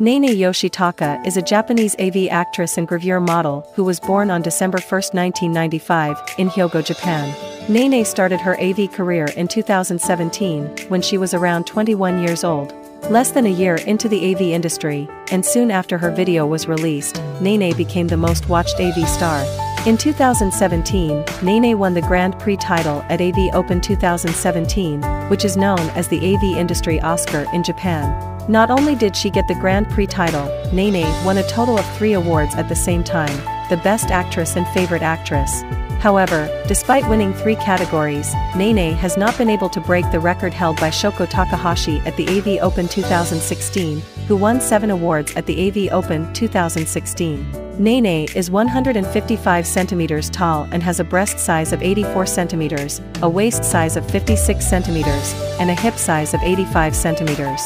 Nene Yoshitaka is a Japanese AV actress and gravure model who was born on December 1, 1995, in Hyogo, Japan. Nene started her AV career in 2017 when she was around 21 years old. Less than a year into the AV industry, and soon after her video was released, Nene became the most watched AV star. In 2017, Nene won the Grand Prix title at AV Open 2017, which is known as the AV Industry Oscar in Japan. Not only did she get the Grand Prix title, Nene won a total of three awards at the same time, the Best Actress and Favorite Actress. However, despite winning three categories, Nene has not been able to break the record held by Shoko Takahashi at the AV Open 2016, who won seven awards at the AV Open 2016. Nene is 155 centimeters tall and has a breast size of 84 centimeters, a waist size of 56 centimeters, and a hip size of 85 centimeters.